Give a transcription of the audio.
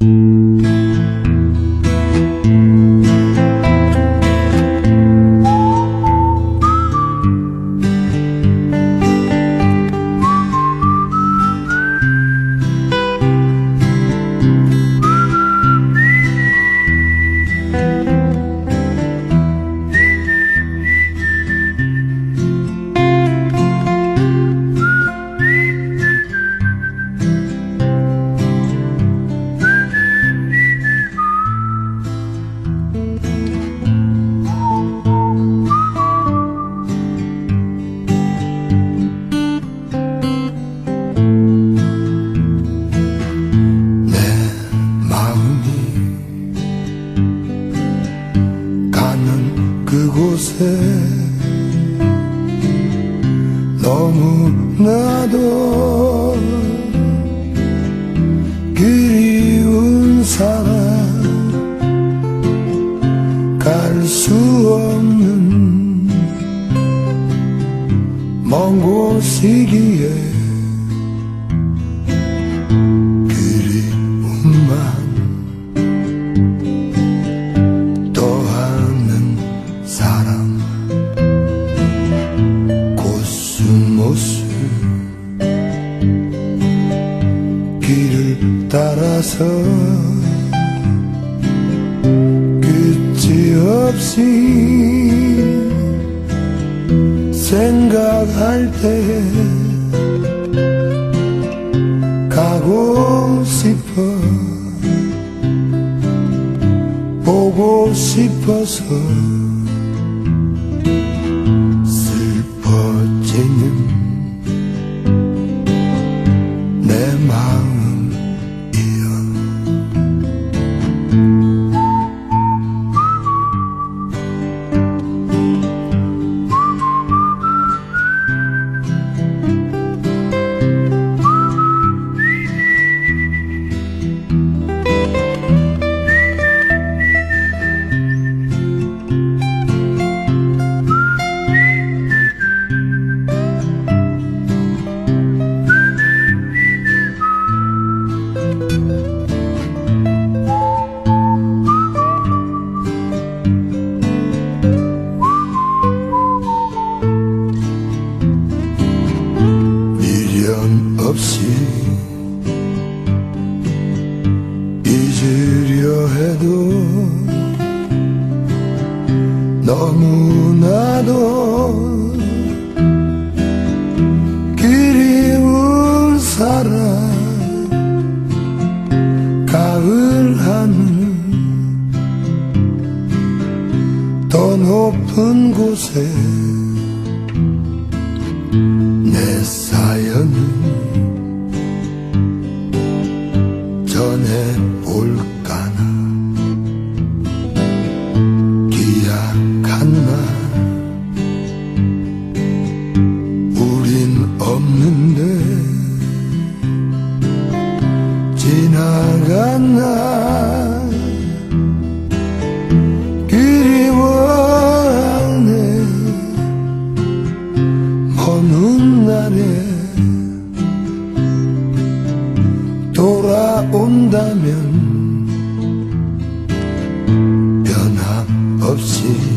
내 그곳에 너무나도 그리운 사람 갈 수 없는 먼 곳이기에 그리움만 따라서 끝이 없이 생각할 때 가고 싶어 보고 싶어서 없이 잊으려 해도 너무나도 그리운 사람 가을 하늘 더 높은 곳에 내 사연은 전해볼까나? 기약한 날 우린 없는데 지나간 날 그리워하네. 먼 날에 돌아온다면 변함없이